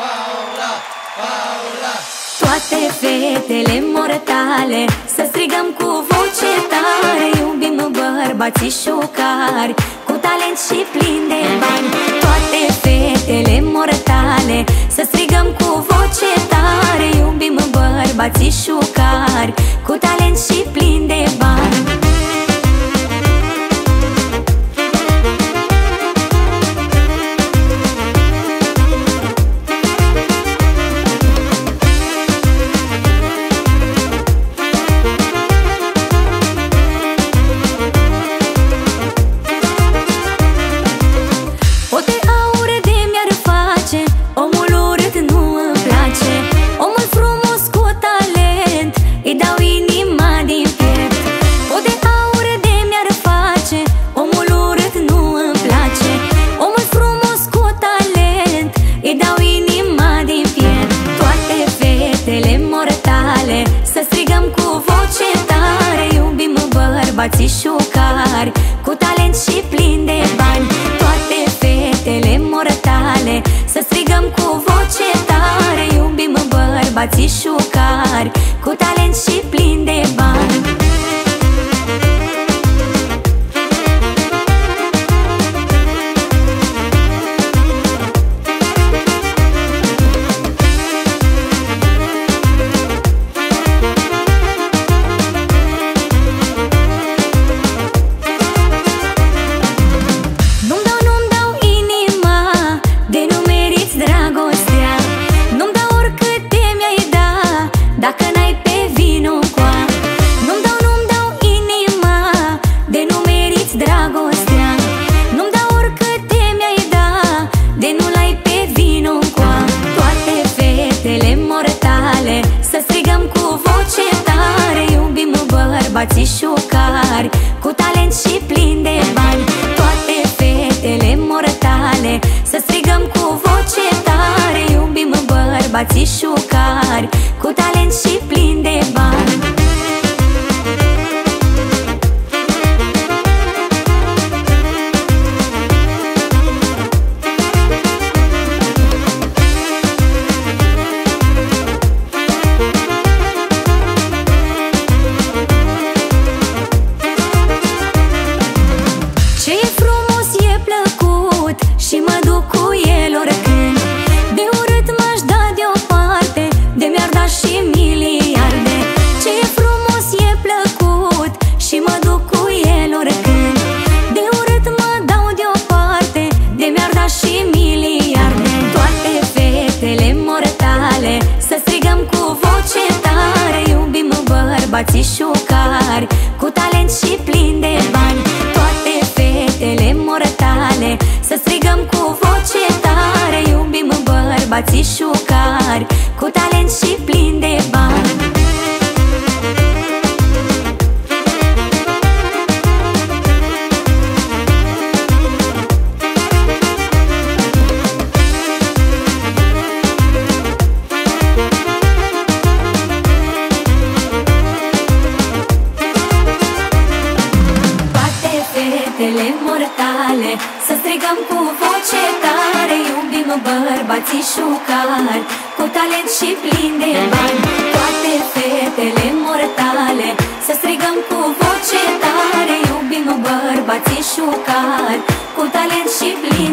Paula, Paula. Toate fetele mortale Să strigăm cu voce tare Iubim bărbații șocari Cu talent și plin de bani. Toate fetele mortale Să strigăm cu voce tare Iubim bărbații șocari bărbații șucari Cu talent și plin de bani. Toate fetele mortale Să strigăm cu voce bărbații șucari Cu talent și plin de bani. Toate fetele mortale Să strigăm cu voce tare. Iubim bărbații șucari Cu talent și plin de bani bărbații șucari Cu talent și plin de bani Toate fetele mortale Să strigăm cu voce tare Iubim bărbații mortale Să strigăm cu voce tare Iubim bărbații șucari. Cu talent și plin de bani Toate fetele mortale. Să strigăm cu voce tare Iubim bărbații șucari. Cu talent și plin de bani